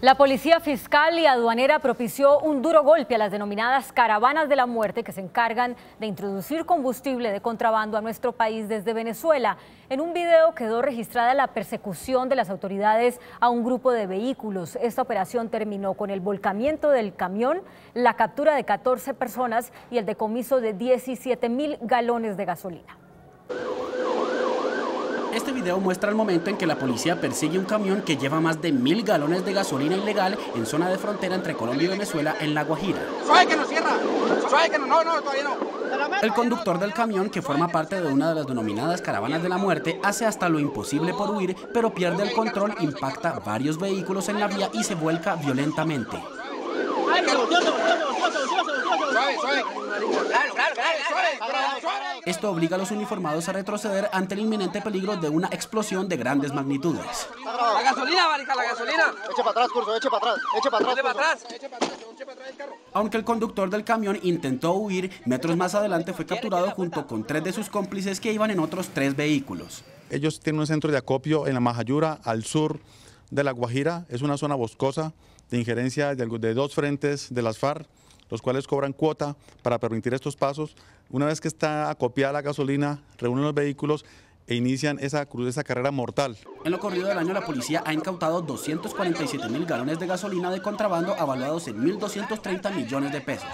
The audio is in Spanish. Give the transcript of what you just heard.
La policía fiscal y aduanera propició un duro golpe a las denominadas caravanas de la muerte que se encargan de introducir combustible de contrabando a nuestro país desde Venezuela. En un video quedó registrada la persecución de las autoridades a un grupo de vehículos. Esta operación terminó con el volcamiento del camión, la captura de 14 personas y el decomiso de 17 mil galones de gasolina. Este video muestra el momento en que la policía persigue un camión que lleva más de mil galones de gasolina ilegal en zona de frontera entre Colombia y Venezuela en La Guajira. ¡Suave que no cierra! ¡Suave que no! No, no, todavía no. El conductor del camión, que forma parte de una de las denominadas caravanas de la muerte, hace hasta lo imposible por huir, pero pierde el control, impacta varios vehículos en la vía y se vuelca violentamente. Esto obliga a los uniformados a retroceder ante el inminente peligro de una explosión de grandes magnitudes. La gasolina, marica, la gasolina. Eche para atrás, curso, eche para atrás, eche para atrás. para atrás. Aunque el conductor del camión intentó huir, metros más adelante fue capturado junto con tres de sus cómplices que iban en otros tres vehículos. Ellos tienen un centro de acopio en la Majayura, al sur de La Guajira. Es una zona boscosa de injerencia de dos frentes de las FARC los cuales cobran cuota para permitir estos pasos. Una vez que está acopiada la gasolina, reúnen los vehículos e inician esa, esa carrera mortal. En lo corrido del año, la policía ha incautado 247 mil galones de gasolina de contrabando avaluados en 1.230 millones de pesos.